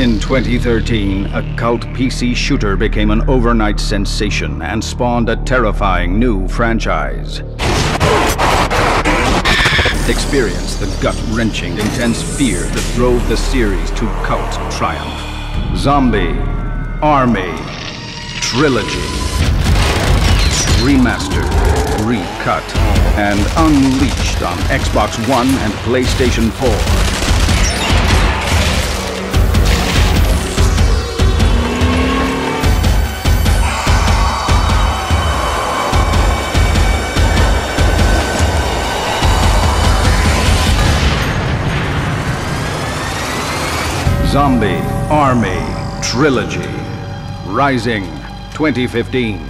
In 2013, a cult PC shooter became an overnight sensation and spawned a terrifying new franchise. Experience the gut-wrenching, intense fear that drove the series to cult triumph. Zombie Army Trilogy. Remastered, recut, and unleashed on Xbox One and PlayStation 4. Zombie Army Trilogy. Rising 2015.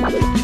Bye.